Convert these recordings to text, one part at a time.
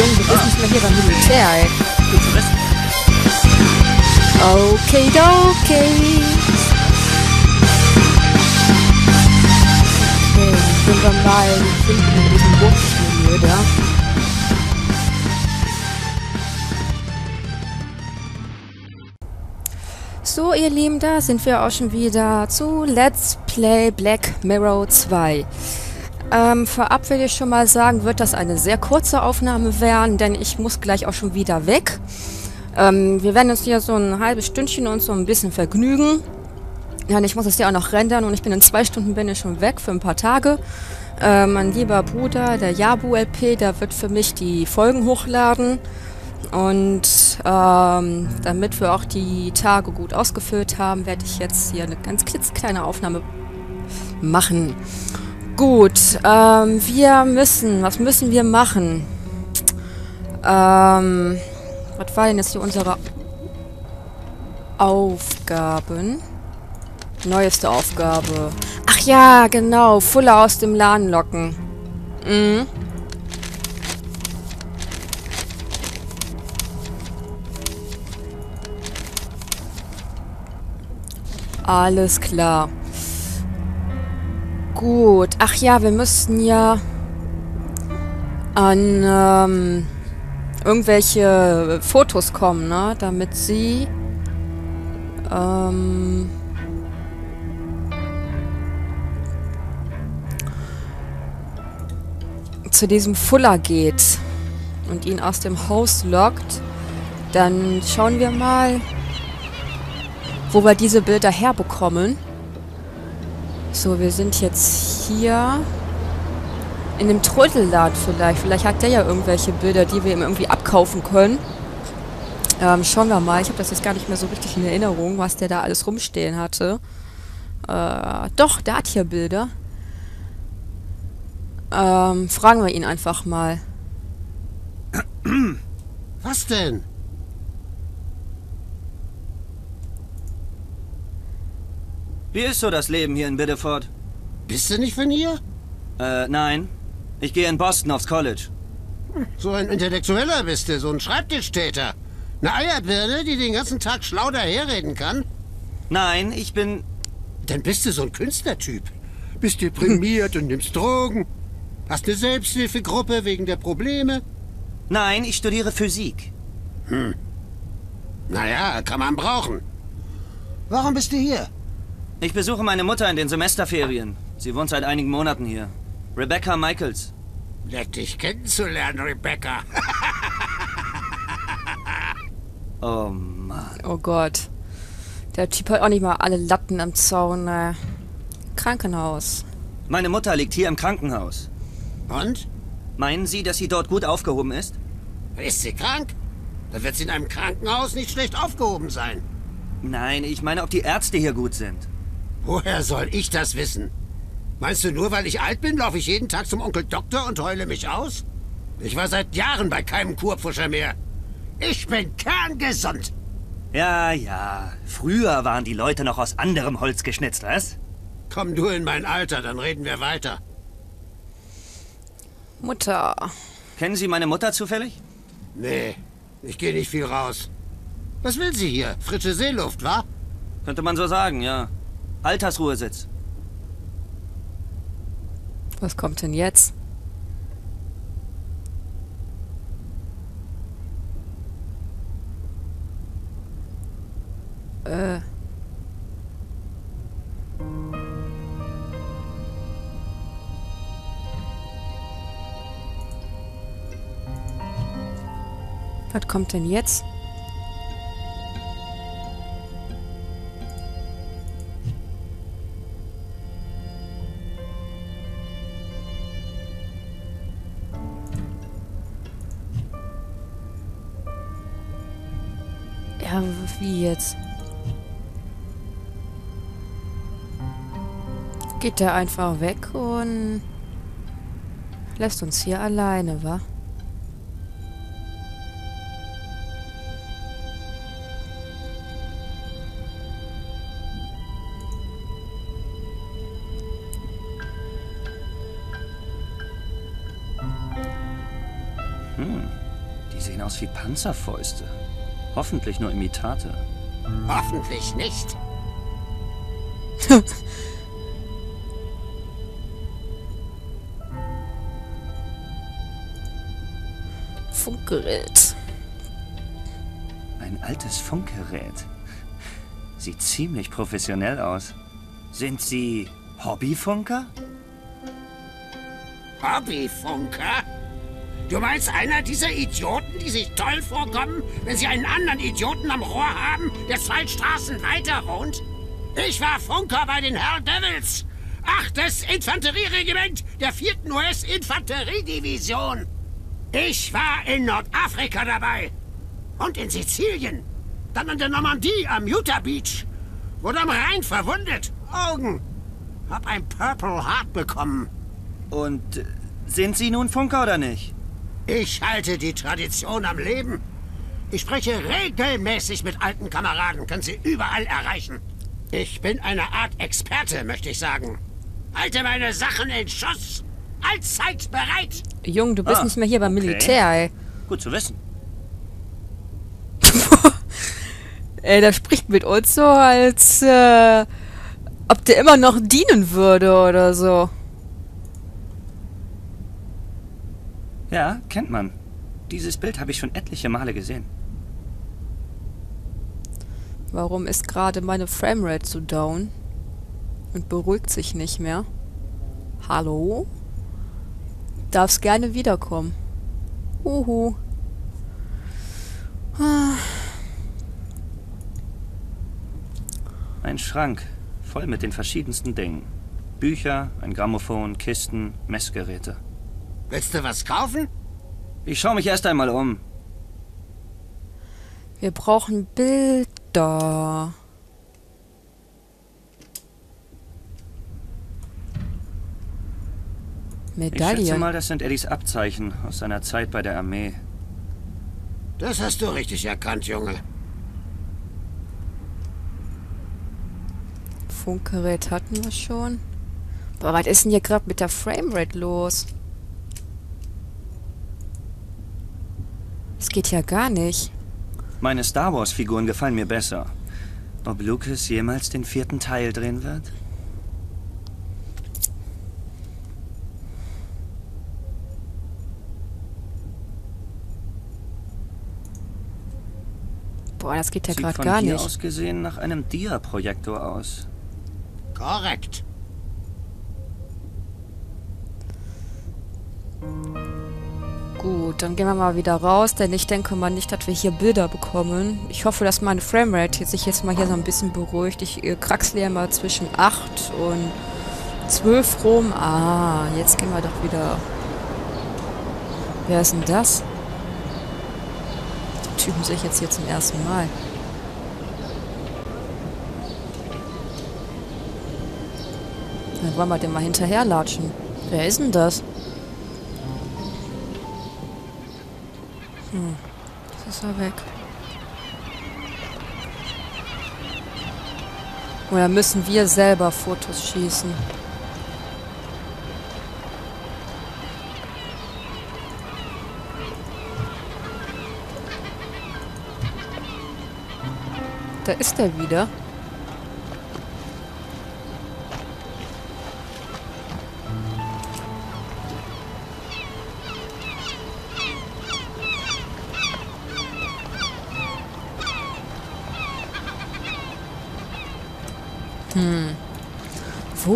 Junge, du bist nicht mehr hier beim Militär, ey. Gut zu wissen. Okay, okay. Okay, sind wir mal finden in diesem Burgschmiede da. So, ihr Lieben, da sind wir auch schon wieder zu Let's Play Black Mirror 2. Ähm, vorab will ich schon mal sagen, wird das eine sehr kurze Aufnahme werden, denn ich muss gleich auch schon wieder weg. Ähm, wir werden uns hier so ein halbes Stündchen uns so ein bisschen vergnügen. Ja, und ich muss es ja auch noch rendern und ich bin in zwei Stunden bin ich schon weg für ein paar Tage. Äh, mein lieber Bruder, der Yabu LP, der wird für mich die Folgen hochladen. Und ähm, damit wir auch die Tage gut ausgefüllt haben, werde ich jetzt hier eine ganz klitzekleine Aufnahme machen. Gut, ähm, wir müssen, was müssen wir machen? Ähm, was war denn jetzt hier unsere Aufgaben? Neueste Aufgabe. Ach ja, genau, Fuller aus dem Laden locken. Mhm. Alles klar. Gut. Ach ja, wir müssten ja an ähm, irgendwelche Fotos kommen, ne? Damit sie ähm, zu diesem Fuller geht und ihn aus dem Haus lockt. Dann schauen wir mal, wo wir diese Bilder herbekommen. So, wir sind jetzt hier in dem Trödelladen vielleicht. Vielleicht hat der ja irgendwelche Bilder, die wir ihm irgendwie abkaufen können. Ähm, schauen wir mal. Ich habe das jetzt gar nicht mehr so richtig in Erinnerung, was der da alles rumstehen hatte. Äh, doch, der hat hier Bilder. Ähm, fragen wir ihn einfach mal. Was denn? Wie ist so das Leben hier in Biddeford? Bist du nicht von hier? Äh, nein. Ich gehe in Boston aufs College. So ein Intellektueller bist du, so ein Schreibtischtäter. Eine Eierbirne, die den ganzen Tag schlau daherreden kann? Nein, ich bin... Dann bist du so ein Künstlertyp. Bist deprimiert und nimmst Drogen. Hast eine Selbsthilfegruppe wegen der Probleme. Nein, ich studiere Physik. Naja, kann man brauchen. Warum bist du hier? Ich besuche meine Mutter in den Semesterferien. Sie wohnt seit einigen Monaten hier. Rebecca Michaels. Nett dich kennenzulernen, Rebecca. Oh Mann. Oh Gott. Der Typ hat auch nicht mal alle Latten am Zaun. Äh. Krankenhaus. Meine Mutter liegt hier im Krankenhaus. Und? Meinen Sie, dass sie dort gut aufgehoben ist? Ist sie krank? Dann wird sie in einem Krankenhaus nicht schlecht aufgehoben sein. Nein, ich meine, ob die Ärzte hier gut sind. Woher soll ich das wissen? Meinst du, nur weil ich alt bin, laufe ich jeden Tag zum Onkel Doktor und heule mich aus? Ich war seit Jahren bei keinem Kurpfuscher mehr. Ich bin kerngesund. Ja, ja. Früher waren die Leute noch aus anderem Holz geschnitzt, was? Komm du in mein Alter, dann reden wir weiter. Mutter. Kennen Sie meine Mutter zufällig? Nee, ich gehe nicht viel raus. Was will sie hier? Frische Seeluft, wa? Könnte man so sagen, ja. Altersruhesitz. Was kommt denn jetzt? Äh. Was kommt denn jetzt? Ja, wie jetzt? Geht der einfach weg und lässt uns hier alleine, wa? Die sehen aus wie Panzerfäuste. Hoffentlich nur Imitate. Hoffentlich nicht. Funkgerät. Ein altes Funkgerät. Sieht ziemlich professionell aus. Sind Sie Hobbyfunker? Hobbyfunker? Du meinst einer dieser Idioten, die sich toll vorkommen, wenn sie einen anderen Idioten am Rohr haben, der zwei Straßen weiter wohnt? Ich war Funker bei den Hell Devils. Achtes Infanterieregiment der 4. US-Infanteriedivision. Ich war in Nordafrika dabei. Und in Sizilien. Dann an der Normandie am Utah Beach. Wurde am Rhein verwundet. Augen. Hab ein Purple Heart bekommen. Und äh, sind Sie nun Funker oder nicht? Ich halte die Tradition am Leben. Ich spreche regelmäßig mit alten Kameraden, können Sie überall erreichen. Ich bin eine Art Experte, möchte ich sagen. Halte meine Sachen in Schuss. Allzeit bereit. Jung, du bist Ah, nicht mehr hier beim okay. Militär, ey. Gut zu wissen. Ey, der spricht mit uns so, als äh, ob der immer noch dienen würde oder so. Ja, kennt man. Dieses Bild habe ich schon etliche Male gesehen. Warum ist gerade meine Framerate so down? Und beruhigt sich nicht mehr? Hallo? Darf's gerne wiederkommen. Uhu. Ein Schrank, voll mit den verschiedensten Dingen. Bücher, ein Grammophon, Kisten, Messgeräte. Willst du was kaufen? Ich schaue mich erst einmal um. Wir brauchen Bilder. Ich schätze mal, das sind Eddies Abzeichen aus seiner Zeit bei der Armee. Das hast du richtig erkannt, Junge. Funkgerät hatten wir schon. Aber was ist denn hier gerade mit der Framerate los? Geht ja gar nicht. Meine Star Wars-Figuren gefallen mir besser. Ob Lucas jemals den vierten Teil drehen wird? Boah, das geht ja Sieht gerade von gar hier nicht. aus gesehen nach einem Dia-Projektor aus. Korrekt. Gut, dann gehen wir mal wieder raus, denn ich denke mal nicht, dass wir hier Bilder bekommen. Ich hoffe, dass meine Framerate sich jetzt mal hier so ein bisschen beruhigt. Ich äh, kraxle ja mal zwischen 8 und 12 rum. Ah, jetzt gehen wir doch wieder... Wer ist denn das? Den Typen sehe ich jetzt hier zum ersten Mal. Dann wollen wir dem mal hinterherlatschen. Wer ist denn das? Hm, jetzt ist er weg. Oder müssen wir selber Fotos schießen? Da ist er wieder.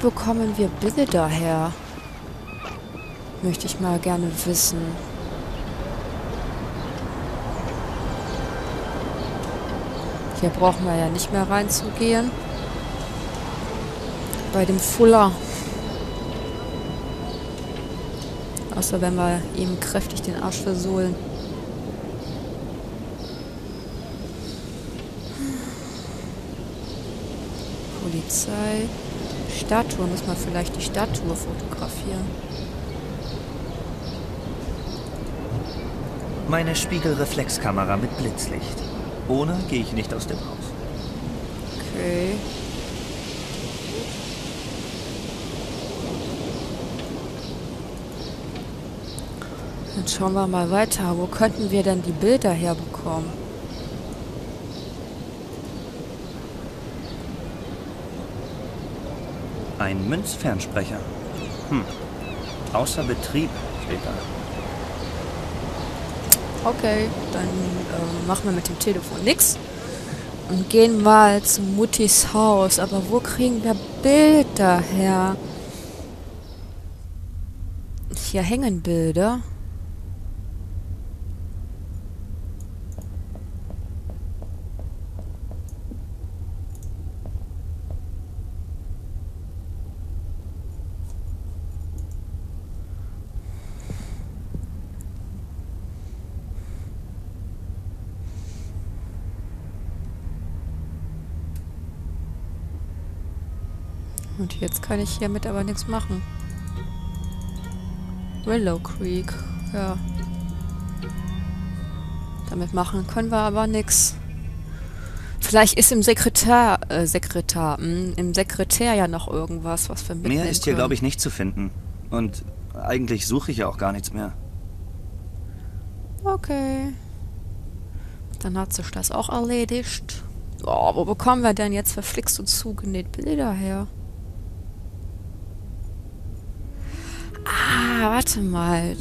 Bekommen wir Bilder her? Möchte ich mal gerne wissen. Hier brauchen wir ja nicht mehr reinzugehen. Bei dem Fuller. Außer wenn wir ihm kräftig den Arsch versohlen. Polizei. Statue. Muss man vielleicht die Statue fotografieren. Meine Spiegelreflexkamera mit Blitzlicht. Ohne gehe ich nicht aus dem Haus. Okay. Dann schauen wir mal weiter. Wo könnten wir denn die Bilder herbekommen? Ein Münzfernsprecher. Hm. Außer Betrieb steht da. Okay, dann äh, machen wir mit dem Telefon nix. Und gehen mal zu Muttis Haus. Aber wo kriegen wir Bilder her? Hier hängen Bilder. Und jetzt kann ich hiermit aber nichts machen. Willow Creek, ja. Damit machen können wir aber nichts. Vielleicht ist im Sekretär, äh, Sekretär, mh, hm, im Sekretär ja noch irgendwas, was wir mitnehmen Mehr ist hier, glaube ich, nicht zu finden. Und eigentlich suche ich ja auch gar nichts mehr. Okay. Dann hat sich das auch erledigt. Oh, wo bekommen wir denn jetzt verflixt und zugenäht Bilder her? Ah, warte mal.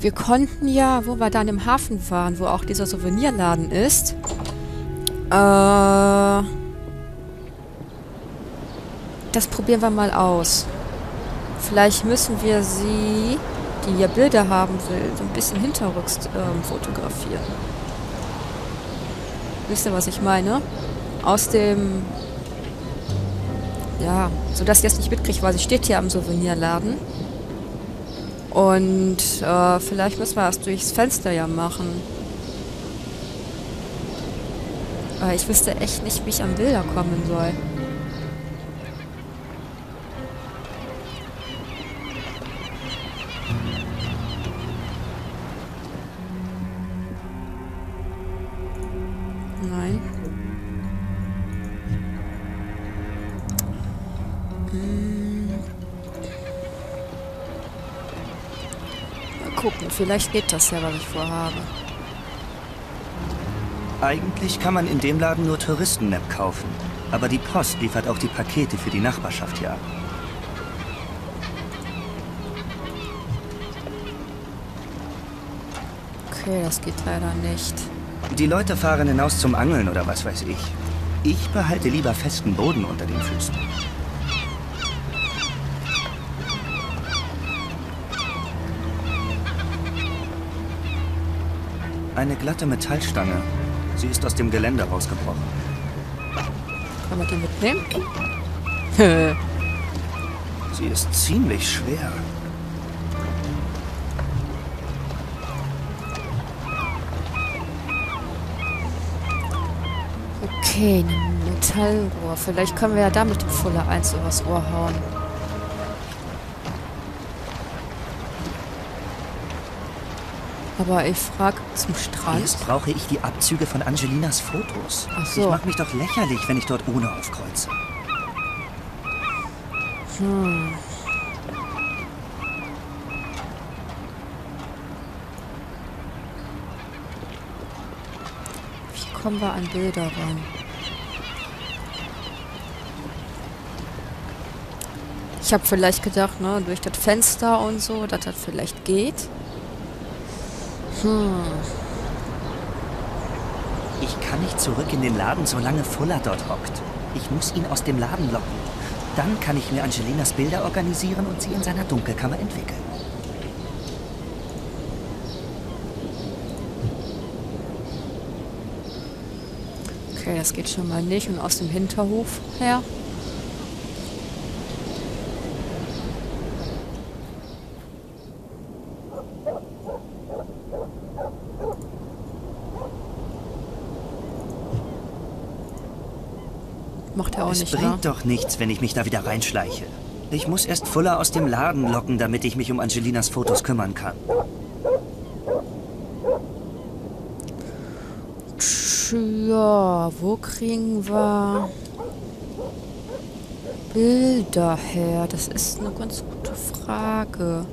Wir konnten ja, wo wir dann im Hafen waren, wo auch dieser Souvenirladen ist, äh, das probieren wir mal aus. Vielleicht müssen wir sie, die hier Bilder haben will, so ein bisschen hinterrücks äh, fotografieren. Wisst ihr, was ich meine? Aus dem ja, so dass ich das nicht mitkriege, weil sie steht hier am Souvenirladen. Und äh, vielleicht müssen wir das durchs Fenster ja machen. Aber ich wüsste echt nicht, wie ich an Bilder kommen soll. Vielleicht geht das ja, was ich vorhabe. Eigentlich kann man in dem Laden nur Touristen-Map kaufen. Aber die Post liefert auch die Pakete für die Nachbarschaft hier ab. Okay, das geht leider nicht. Die Leute fahren hinaus zum Angeln oder was weiß ich. Ich behalte lieber festen Boden unter den Füßen. Eine glatte Metallstange. Sie ist aus dem Gelände rausgebrochen. Kann man die mitnehmen? Sie ist ziemlich schwer. Okay, ein Metallrohr. Vielleicht können wir ja damit dem Fuller 1 übers Ohr hauen. Aber ich frage zum Strand. Jetzt brauche ich die Abzüge von Angelinas Fotos. Ach so. Ich mache mich doch lächerlich, wenn ich dort ohne aufkreuze. Hm. Wie kommen wir an Bilder ran? Ich habe vielleicht gedacht, ne, durch das Fenster und so, dass das vielleicht geht. Hm. Ich kann nicht zurück in den Laden, solange Fuller dort hockt. Ich muss ihn aus dem Laden locken. Dann kann ich mir Angelinas Bilder organisieren und sie in seiner Dunkelkammer entwickeln. Okay, das geht schon mal nicht. Und aus dem Hinterhof her? Auch es nicht, bringt ne? doch nichts, wenn ich mich da wieder reinschleiche. Ich muss erst Fuller aus dem Laden locken, damit ich mich um Angelinas Fotos kümmern kann. Tja, wo kriegen wir Bilder her? Das ist eine ganz gute Frage.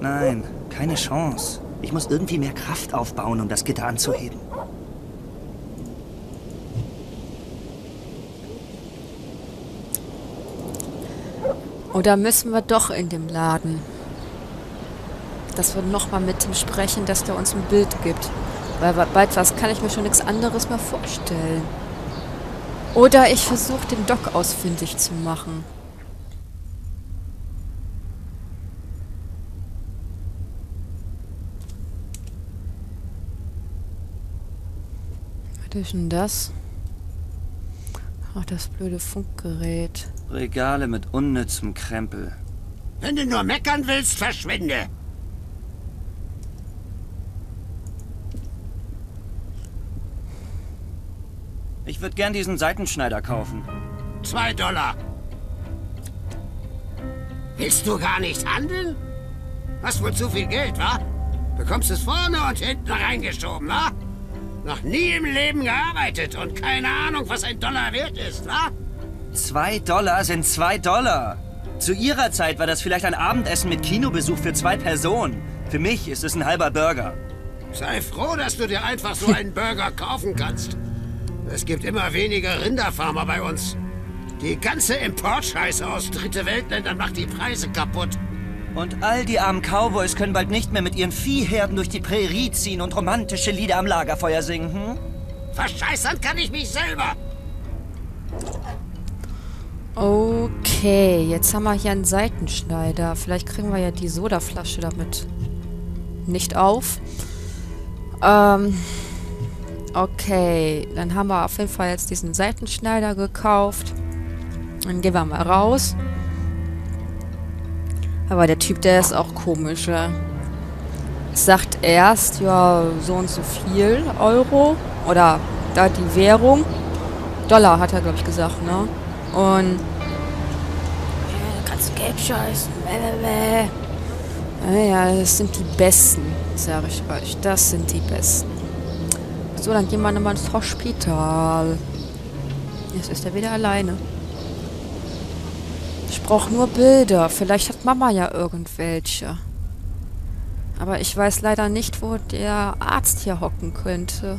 Nein, keine Chance. Ich muss irgendwie mehr Kraft aufbauen, um das Gitter anzuheben. Oder müssen wir doch in dem Laden? Dass wir nochmal mit ihm sprechen, dass der uns ein Bild gibt. Weil bald was kann ich mir schon nichts anderes mehr vorstellen. Oder ich versuche den Doc ausfindig zu machen. Was ist denn das? Ach, das blöde Funkgerät. Regale mit unnützem Krempel. Wenn du nur meckern willst, verschwinde. Ich würde gern diesen Seitenschneider kaufen. Zwei Dollar. Willst du gar nicht handeln? Hast wohl zu viel Geld, wa? Bekommst es vorne und hinten reingeschoben, wa? Noch nie im Leben gearbeitet und keine Ahnung, was ein Dollar wert ist, wa? Zwei Dollar sind zwei Dollar. Zu ihrer Zeit war das vielleicht ein Abendessen mit Kinobesuch für zwei Personen. Für mich ist es ein halber Burger. Sei froh, dass du dir einfach so einen Burger kaufen kannst. Es gibt immer weniger Rinderfarmer bei uns. Die ganze Importscheiße aus Dritte Weltländern macht die Preise kaputt. Und all die armen Cowboys können bald nicht mehr mit ihren Viehherden durch die Prärie ziehen und romantische Lieder am Lagerfeuer singen, hm? Verscheißern kann ich mich selber. Okay, jetzt haben wir hier einen Seitenschneider. Vielleicht kriegen wir ja die Sodaflasche damit nicht auf. Ähm, okay, dann haben wir auf jeden Fall jetzt diesen Seitenschneider gekauft. Dann gehen wir mal raus. Aber der Typ, der ist auch komisch, ja. Sagt erst, ja, so und so viel Euro. Oder da die Währung. Dollar hat er, glaube ich, gesagt, ne? Und. Ja, kannst du Geld scheißen. Naja, das sind die Besten, sage ich euch. Das sind die Besten. So, dann gehen wir nochmal ins Hospital. Jetzt ist er wieder alleine. Ich brauche nur Bilder. Vielleicht hat Mama ja irgendwelche. Aber ich weiß leider nicht, wo der Arzt hier hocken könnte.